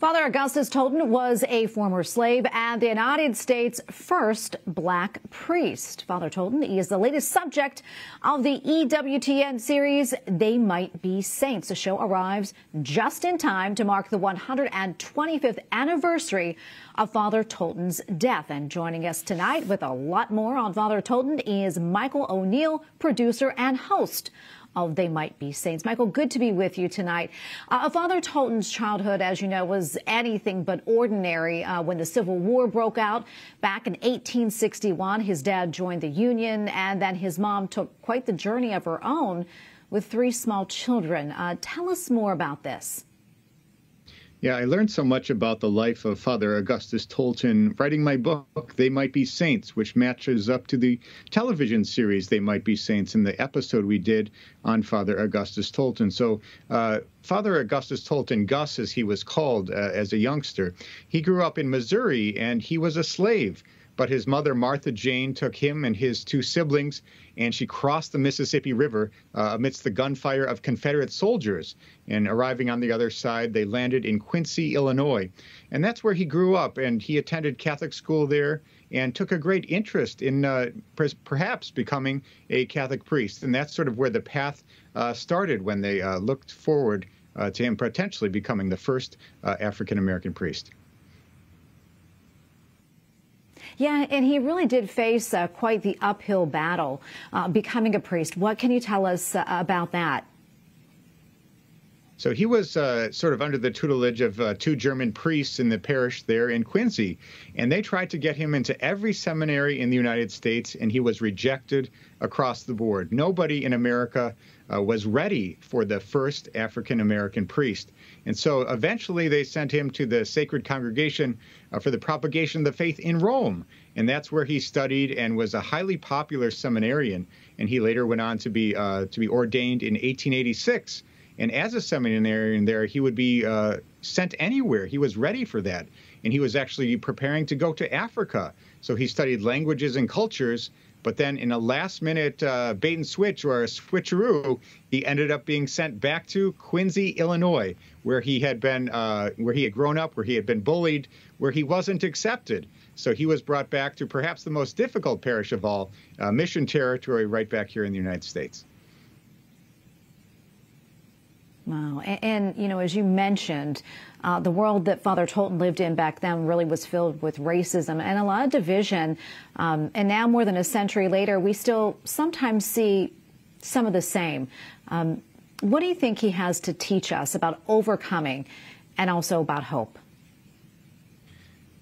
Father Augustus Tolton was a former slave and the United States' first black priest. Father Tolton is the latest subject of the EWTN series, They Might Be Saints. The show arrives just in time to mark the 125th anniversary of Father Tolton's death. And joining us tonight with a lot more on Father Tolton is Michael O'Neill, producer and host of They Might Be Saints. Michael, good to be with you tonight. Uh, Father Tolton's childhood, as you know, was anything but ordinary. Uh, when the Civil War broke out back in 1861, his dad joined the Union, and then his mom took quite the journey of her own with three small children. Uh, tell us more about this. Yeah, I learned so much about the life of Father Augustus Tolton writing my book, They Might Be Saints, which matches up to the television series They Might Be Saints in the episode we did on Father Augustus Tolton. So, uh, Father Augustus Tolton, Gus as he was called uh, as a youngster, he grew up in Missouri and he was a slave. But his mother, Martha Jane, took him and his two siblings, and she crossed the Mississippi River uh, amidst the gunfire of Confederate soldiers. And arriving on the other side, they landed in Quincy, Illinois. And that's where he grew up, and he attended Catholic school there and took a great interest in uh, per- perhaps becoming a Catholic priest. And that's sort of where the path uh, started when they uh, looked forward uh, to him potentially becoming the first uh, African American priest. Yeah, and he really did face uh, quite the uphill battle uh, becoming a priest. What can you tell us uh, about that? So he was uh, sort of under the tutelage of uh, two German priests in the parish there in Quincy. And they tried to get him into every seminary in the United States, and he was rejected across the board. Nobody in America uh, was ready for the first African American priest. And so eventually they sent him to the Sacred Congregation uh, for the propagation of the faith in Rome. And that's where he studied and was a highly popular seminarian. And he later went on to be, uh, to be ordained in 1886. And as a seminarian there, he would be uh, sent anywhere. He was ready for that. And he was actually preparing to go to Africa. So he studied languages and cultures but then in a last minute uh, bait and switch or a switcheroo, he ended up being sent back to Quincy, Illinois, where he had been, uh, where he had grown up, where he had been bullied, where he wasn't accepted. So he was brought back to perhaps the most difficult parish of all, uh, mission territory right back here in the United States. Wow. And, and, you know, as you mentioned, uh, the world that Father Tolton lived in back then really was filled with racism and a lot of division. Um, and now, more than a century later, we still sometimes see some of the same. Um, what do you think he has to teach us about overcoming and also about hope?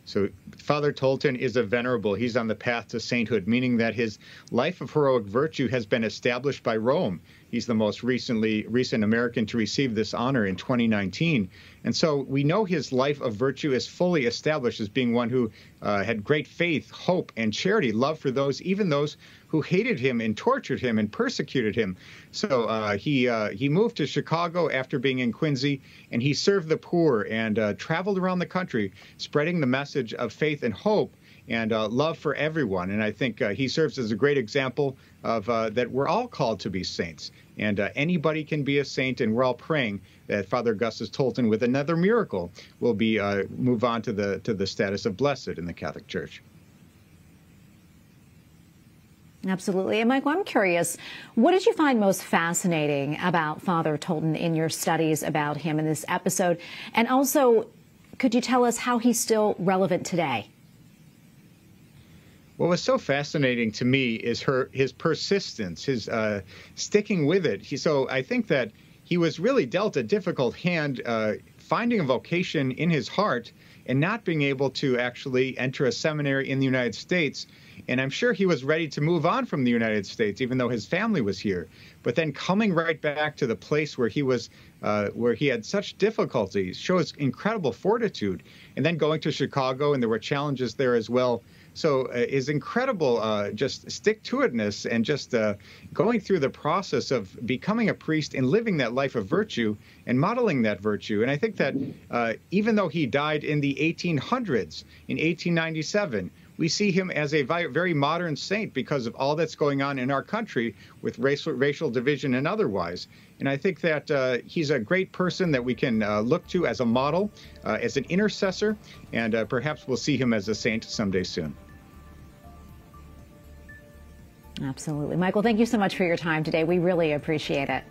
So Father Tolton is a venerable. He's on the path to sainthood, meaning that his life of heroic virtue has been established by Rome. He's the most recently recent American to receive this honor in 2019. And so we know his life of virtue is fully established as being one who uh, had great faith, hope, and charity, love for those, even those who hated him and tortured him and persecuted him. So uh, he uh, he moved to Chicago after being in Quincy, and he served the poor and uh, traveled around the country, spreading the message of faith and hope and uh, love for everyone. And I think uh, he serves as a great example of uh, that we're all called to be saints, and uh, anybody can be a saint. And we're all praying that Father Augustus Tolton, with another miracle, will be uh, move on to the to the status of blessed in the Catholic Church. Absolutely. And Michael, I'm curious, what did you find most fascinating about Father Tolton in your studies about him in this episode? And also, could you tell us how he's still relevant today? What was so fascinating to me is her his persistence, his uh, sticking with it. He, so I think that he was really dealt a difficult hand, uh, finding a vocation in his heart and not being able to actually enter a seminary in the United States. And I'm sure he was ready to move on from the United States, even though his family was here. But then coming right back to the place where he was, uh, where he had such difficulties, shows incredible fortitude. And then going to Chicago, and there were challenges there as well so uh, is incredible uh, just stick to itness and just uh, going through the process of becoming a priest and living that life of virtue and modeling that virtue. And I think that uh, even though he died in the 1800s, in 1897, we see him as a very modern saint because of all that's going on in our country with racial, racial division and otherwise. And I think that uh, he's a great person that we can uh, look to as a model, uh, as an intercessor, and uh, perhaps we'll see him as a saint someday soon. Absolutely. Michael, thank you so much for your time today. We really appreciate it.